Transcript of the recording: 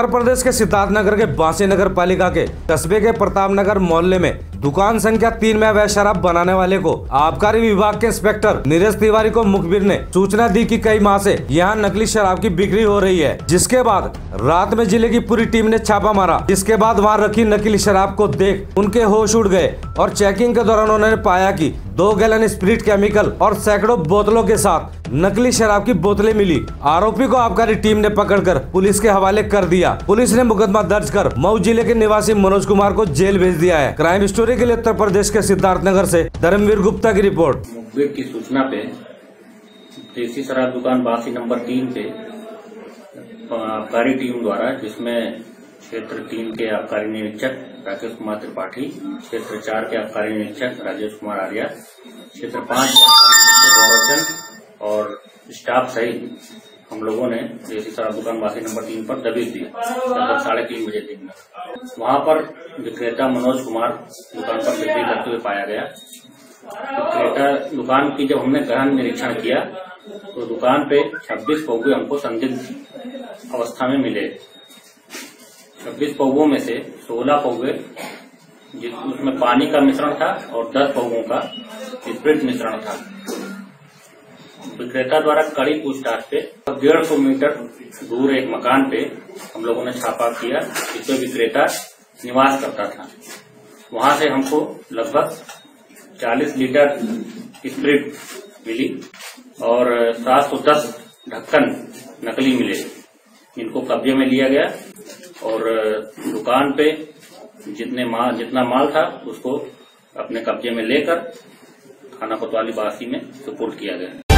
उत्तर प्रदेश के सिद्धार्थनगर के बांसी नगर पालिका के कस्बे के प्रताप नगर मोहल्ले में दुकान संख्या तीन में अवैध शराब बनाने वाले को आबकारी विभाग के इंस्पेक्टर नीरज तिवारी को मुखबिर ने सूचना दी कि कई माह से यहाँ नकली शराब की बिक्री हो रही है, जिसके बाद रात में ज़िले की पूरी टीम ने छापा मारा। जिसके बाद वहाँ रखी नकली शराब को देख उनके होश उड़ गए और चेकिंग के दौरान उन्होंने पाया कि दो गैलन स्प्रिट केमिकल और सैकड़ों बोतलों के साथ नकली शराब की बोतलें मिली। आरोपी को आबकारी टीम ने पकड़कर पुलिस के हवाले कर दिया। पुलिस ने मुकदमा दर्ज कर मऊ ज़िले के निवासी मनोज कुमार को जेल भेज दिया है। क्राइम स्टोरी के लिए उत्तर प्रदेश के सिद्धार्थनगर से, धर्मवीर गुप्ता की रिपोर्ट। मुखबिर की सूचना पे, देसी शराब दुकान बासी नंबर तीन पे आबकारी टीम द्वारा, जिसमें क्षेत्र तीन के आबकारी निरीक्षक राकेश कुमार त्रिपाठी, क्षेत्र चार के आबकारी निरीक्षक राजेश कुमार आर्या, क्षेत्र पाँच गौरव चंद और स्टाफ सहित हम लोगों ने देसी शराब दुकान वासी नंबर तीन पर दबिश दी लगभग साढ़े तीन बजे दिन में वहाँ पर विक्रेता मनोज कुमार दुकान पर बिक्री करते हुए पाया गया। विक्रेता दुकान की जब हमने गहन निरीक्षण किया तो दुकान पे 26 पौगे हमको संदिग्ध अवस्था में मिले। 26 पौगों में से 16 पौगे उसमें पानी का मिश्रण था और 10 पौगों का स्प्रिट मिश्रण था। विक्रेता द्वारा कड़ी पूछताछ पे डेढ़ सौ मीटर दूर एक मकान पे हम लोगों ने छापा किया जिसमें विक्रेता निवास करता था। वहाँ से हमको लगभग 40 लीटर स्प्रिट मिली और 710 ढक्कन नकली मिले। इनको कब्जे में लिया गया और दुकान पे जितने माल जितना माल था उसको अपने कब्जे में लेकर थाना कोतवाली बासी में सुपुर्द किया गया।